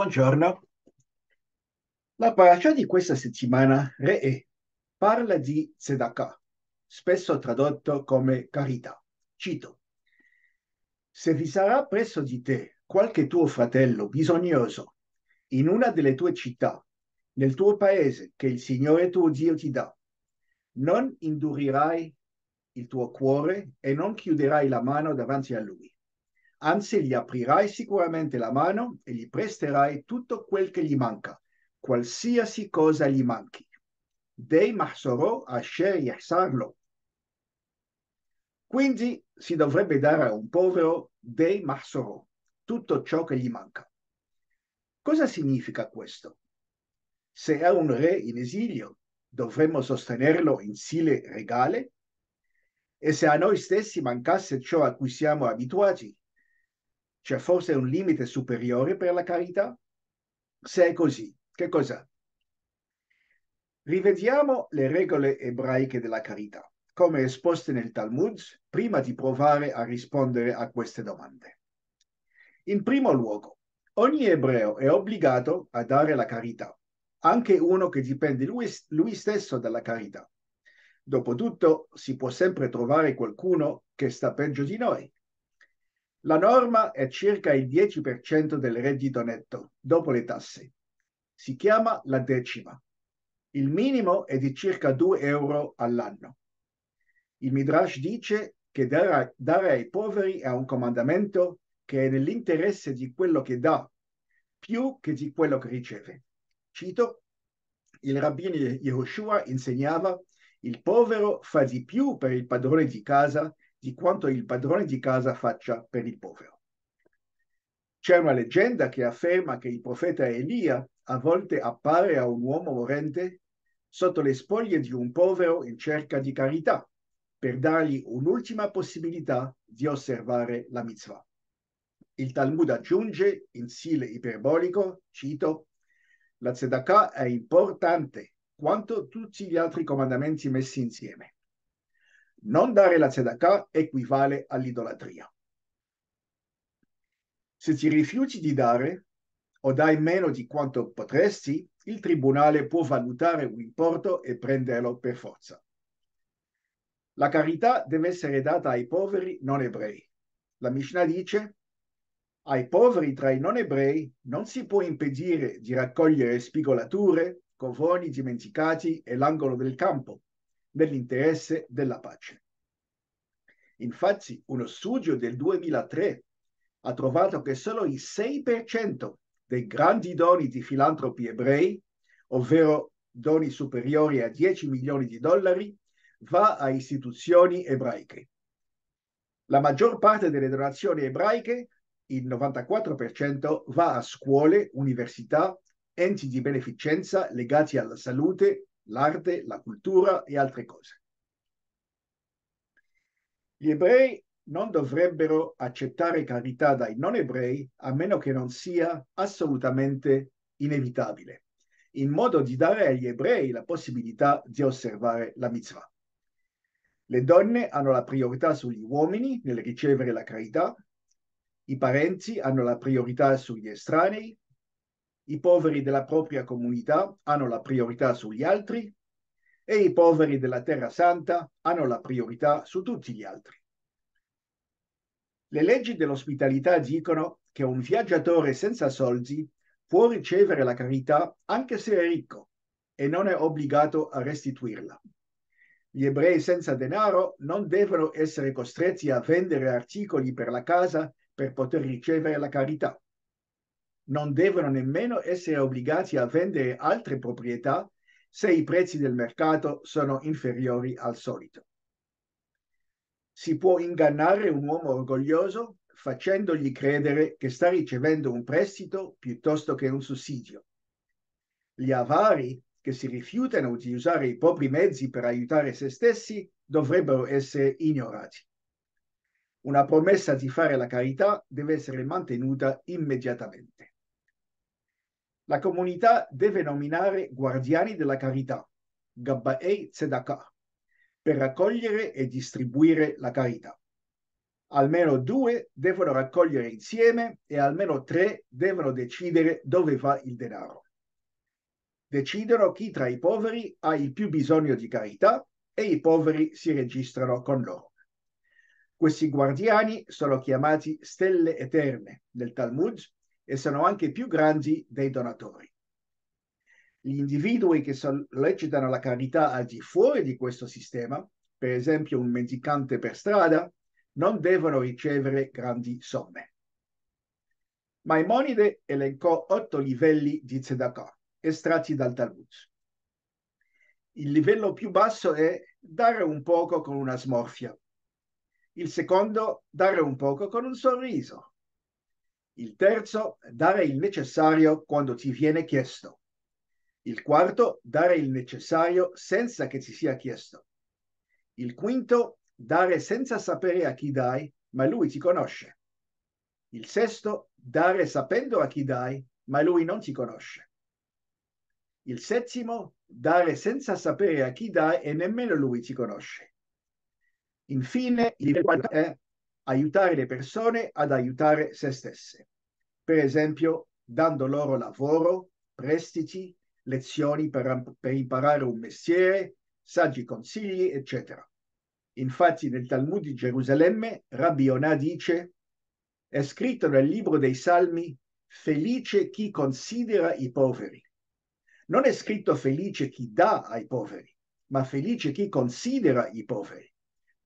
Buongiorno. La parasha di questa settimana, Re'e, parla di tzedakah, spesso tradotto come carità. Cito. Se vi sarà presso di te qualche tuo fratello bisognoso in una delle tue città, nel tuo paese che il Signore tuo Dio ti dà, non indurirai il tuo cuore e non chiuderai la mano davanti a lui anzi gli aprirai sicuramente la mano e gli presterai tutto quel che gli manca, qualsiasi cosa gli manchi. Dei mahsoro asher yahsarlo. Quindi si dovrebbe dare a un povero dei mahsoro, tutto ciò che gli manca. Cosa significa questo? Se è un re in esilio, dovremmo sostenerlo in stile regale? E se a noi stessi mancasse ciò a cui siamo abituati, c'è forse un limite superiore per la carità? Se è così, che cos'è? Rivediamo le regole ebraiche della carità, come esposte nel Talmud, prima di provare a rispondere a queste domande. In primo luogo, ogni ebreo è obbligato a dare la carità, anche uno che dipende lui, lui stesso dalla carità. Dopotutto si può sempre trovare qualcuno che sta peggio di noi la norma è circa il 10% del reddito netto dopo le tasse. Si chiama la decima. Il minimo è di circa 2 euro all'anno. Il Midrash dice che dare, dare ai poveri è un comandamento che è nell'interesse di quello che dà più che di quello che riceve. Cito, il rabbino Yehoshua insegnava il povero fa di più per il padrone di casa di quanto il padrone di casa faccia per il povero. C'è una leggenda che afferma che il profeta Elia a volte appare a un uomo morente sotto le spoglie di un povero in cerca di carità, per dargli un'ultima possibilità di osservare la mitzvah. Il Talmud aggiunge, in stile iperbolico, cito, la tzedakah è importante quanto tutti gli altri comandamenti messi insieme. Non dare la tzedakah equivale all'idolatria. Se ti rifiuti di dare o dai meno di quanto potresti, il tribunale può valutare un importo e prenderlo per forza. La carità deve essere data ai poveri non ebrei. La Mishnah dice ai poveri tra i non ebrei non si può impedire di raccogliere spigolature, covoni dimenticati e l'angolo del campo, nell'interesse della pace. Infatti, uno studio del 2003 ha trovato che solo il 6% dei grandi doni di filantropi ebrei, ovvero doni superiori a 10 milioni di dollari, va a istituzioni ebraiche. La maggior parte delle donazioni ebraiche, il 94%, va a scuole, università, enti di beneficenza legati alla salute, l'arte, la cultura e altre cose. Gli ebrei non dovrebbero accettare carità dai non ebrei a meno che non sia assolutamente inevitabile, in modo di dare agli ebrei la possibilità di osservare la mitzvah. Le donne hanno la priorità sugli uomini nel ricevere la carità, i parenti hanno la priorità sugli estranei i poveri della propria comunità hanno la priorità sugli altri e i poveri della Terra Santa hanno la priorità su tutti gli altri. Le leggi dell'ospitalità dicono che un viaggiatore senza soldi può ricevere la carità anche se è ricco e non è obbligato a restituirla. Gli ebrei senza denaro non devono essere costretti a vendere articoli per la casa per poter ricevere la carità non devono nemmeno essere obbligati a vendere altre proprietà se i prezzi del mercato sono inferiori al solito. Si può ingannare un uomo orgoglioso facendogli credere che sta ricevendo un prestito piuttosto che un sussidio. Gli avari che si rifiutano di usare i propri mezzi per aiutare se stessi dovrebbero essere ignorati. Una promessa di fare la carità deve essere mantenuta immediatamente. La comunità deve nominare guardiani della carità, Gabbaei Tzedakah, per raccogliere e distribuire la carità. almeno due devono raccogliere insieme e almeno tre devono decidere dove va il denaro. Decidono chi tra i poveri ha il più bisogno di carità e i poveri si registrano con loro. Questi guardiani sono chiamati stelle eterne nel Talmud e sono anche più grandi dei donatori. Gli individui che sollecitano la carità al di fuori di questo sistema, per esempio un mendicante per strada, non devono ricevere grandi somme. Maimonide elencò otto livelli di tzedakah, estratti dal Talmud. Il livello più basso è dare un poco con una smorfia. Il secondo, dare un poco con un sorriso. Il terzo, dare il necessario quando ti viene chiesto. Il quarto, dare il necessario senza che ti sia chiesto. Il quinto, dare senza sapere a chi dai, ma lui ti conosce. Il sesto, dare sapendo a chi dai, ma lui non ti conosce. Il settimo, dare senza sapere a chi dai e nemmeno lui ti conosce. Infine, il livello è aiutare le persone ad aiutare se stesse. Per esempio, dando loro lavoro, prestiti, lezioni per, per imparare un mestiere, saggi consigli, eccetera. Infatti nel Talmud di Gerusalemme Rabbi Onà dice è scritto nel libro dei Salmi felice chi considera i poveri. Non è scritto felice chi dà ai poveri, ma felice chi considera i poveri.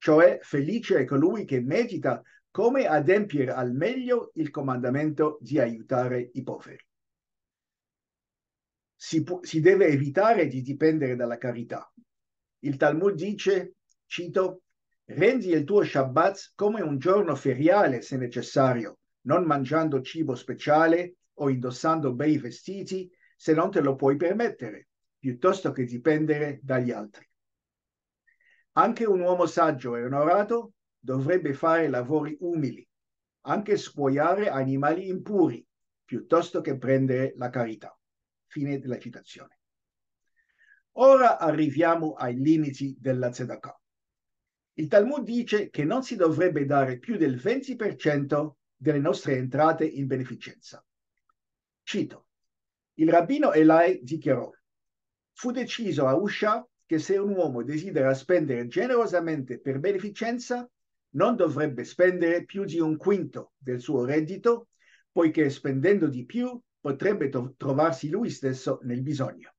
Cioè felice è colui che medita come adempiere al meglio il comandamento di aiutare i poveri. Si, può, si deve evitare di dipendere dalla carità. Il Talmud dice cito, rendi il tuo Shabbat come un giorno feriale se necessario, non mangiando cibo speciale o indossando bei vestiti se non te lo puoi permettere, piuttosto che dipendere dagli altri. Anche un uomo saggio e onorato dovrebbe fare lavori umili, anche scuoiare animali impuri, piuttosto che prendere la carità. Fine della citazione. Ora arriviamo ai limiti della tzedakah. Il Talmud dice che non si dovrebbe dare più del 20% delle nostre entrate in beneficenza. Cito, il rabbino Elai dichiarò, fu deciso a Usha che se un uomo desidera spendere generosamente per beneficenza, non dovrebbe spendere più di un quinto del suo reddito, poiché spendendo di più potrebbe trovarsi lui stesso nel bisogno.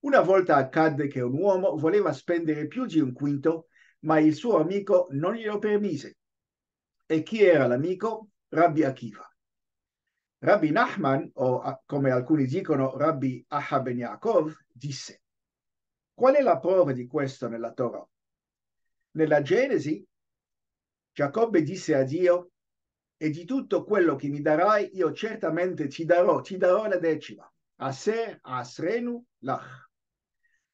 Una volta accadde che un uomo voleva spendere più di un quinto ma il suo amico non glielo permise. E chi era l'amico? Rabbi Akiva. Rabbi Nachman, o come alcuni dicono Rabbi Aha ben Yaakov, disse Qual è la prova di questo nella Torah? Nella Genesi, Giacobbe disse a Dio e di tutto quello che mi darai io certamente ti darò, ti darò la decima. Aser, Asrenu, Lach.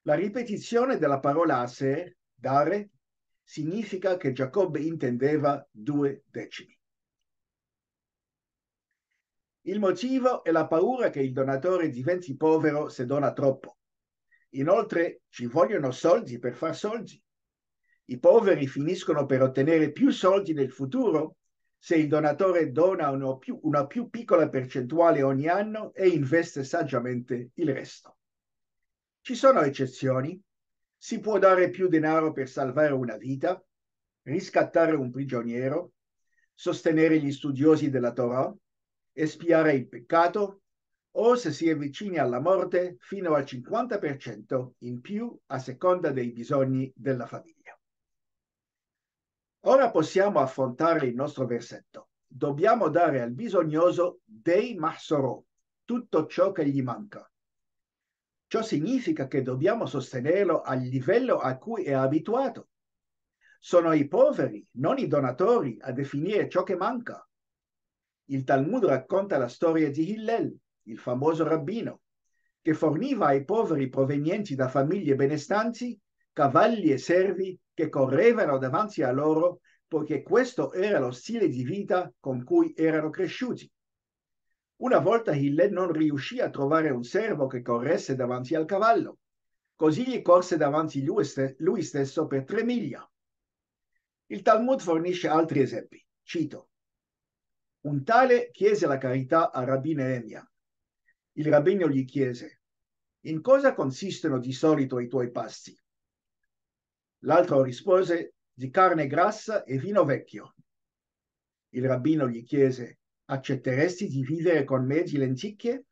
La ripetizione della parola Aser, dare, significa che Giacobbe intendeva due decimi. Il motivo è la paura che il donatore diventi povero se dona troppo. Inoltre ci vogliono soldi per far soldi. I poveri finiscono per ottenere più soldi nel futuro se il donatore dona una più, una più piccola percentuale ogni anno e investe saggiamente il resto. Ci sono eccezioni, si può dare più denaro per salvare una vita, riscattare un prigioniero, sostenere gli studiosi della Torah, espiare il peccato o se si è vicini alla morte fino al 50% in più a seconda dei bisogni della famiglia. Ora possiamo affrontare il nostro versetto. Dobbiamo dare al bisognoso dei mahsorò, tutto ciò che gli manca. Ciò significa che dobbiamo sostenerlo al livello a cui è abituato. Sono i poveri, non i donatori, a definire ciò che manca. Il Talmud racconta la storia di Hillel, il famoso rabbino, che forniva ai poveri provenienti da famiglie benestanti cavalli e servi che correvano davanti a loro poiché questo era lo stile di vita con cui erano cresciuti. Una volta Hillel non riuscì a trovare un servo che corresse davanti al cavallo. Così gli corse davanti lui, st lui stesso per tre miglia. Il Talmud fornisce altri esempi. Cito. Un tale chiese la carità a Rabbi Neemia. Il rabbino gli chiese, in cosa consistono di solito i tuoi pasti? L'altro rispose, di carne grassa e vino vecchio. Il rabbino gli chiese, accetteresti di vivere con me di lenticchie?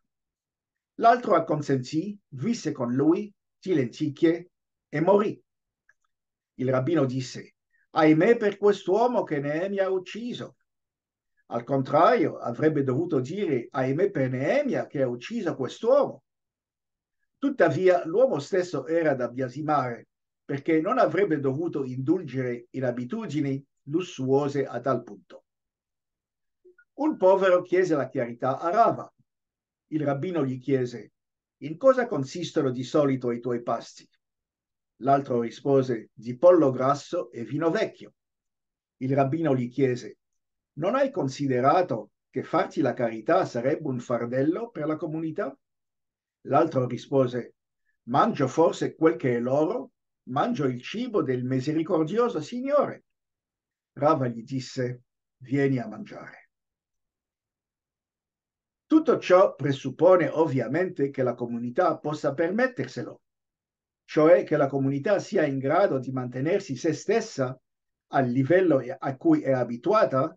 L'altro acconsentì, visse con lui di lenticchie e morì. Il rabbino disse, ahimè per quest'uomo che Neemia ha ucciso. Al contrario, avrebbe dovuto dire ahimè per Neemia che ha ucciso quest'uomo. Tuttavia, l'uomo stesso era da biasimare perché non avrebbe dovuto indulgere in abitudini lussuose a tal punto. Un povero chiese la chiarità a Rava. Il rabbino gli chiese, in cosa consistono di solito i tuoi pasti? L'altro rispose, di pollo grasso e vino vecchio. Il rabbino gli chiese, non hai considerato che farti la carità sarebbe un fardello per la comunità? L'altro rispose, mangio forse quel che è loro, mangio il cibo del misericordioso Signore. Rava gli disse, vieni a mangiare. Tutto ciò presuppone ovviamente che la comunità possa permetterselo, cioè che la comunità sia in grado di mantenersi se stessa al livello a cui è abituata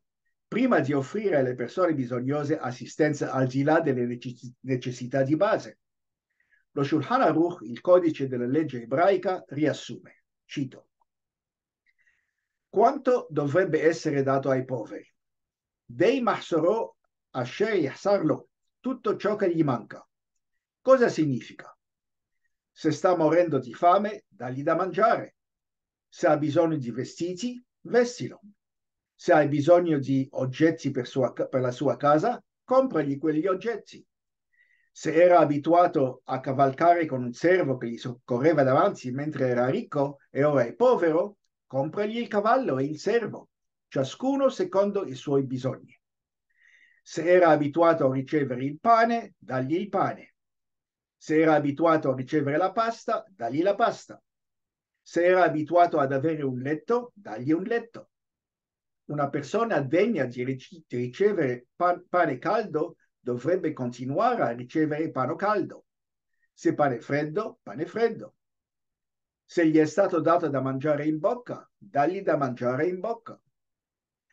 prima di offrire alle persone bisognose assistenza al di là delle necessità di base. Lo Shulchan Aruch, il codice della legge ebraica, riassume, cito, quanto dovrebbe essere dato ai poveri? Dei mahsoro asher yahsarlo, tutto ciò che gli manca. Cosa significa? Se sta morendo di fame, dagli da mangiare. Se ha bisogno di vestiti, vestilo. Se hai bisogno di oggetti per, sua, per la sua casa, compragli quegli oggetti. Se era abituato a cavalcare con un servo che gli soccorreva davanti mentre era ricco e ora è povero, compragli il cavallo e il servo, ciascuno secondo i suoi bisogni. Se era abituato a ricevere il pane, dagli il pane. Se era abituato a ricevere la pasta, dagli la pasta. Se era abituato ad avere un letto, dagli un letto una persona degna di ricevere pane caldo dovrebbe continuare a ricevere pane caldo. Se pane freddo, pane freddo. Se gli è stato dato da mangiare in bocca, dagli da mangiare in bocca.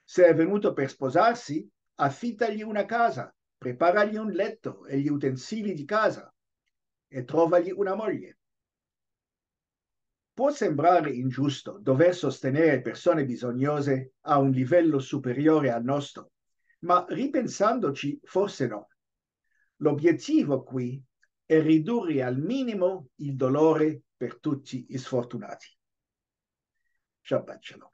Se è venuto per sposarsi, affittagli una casa, preparagli un letto e gli utensili di casa e trovagli una moglie. Può sembrare ingiusto dover sostenere persone bisognose a un livello superiore al nostro, ma ripensandoci forse no. L'obiettivo qui è ridurre al minimo il dolore per tutti i sfortunati. Shabbat Shalom.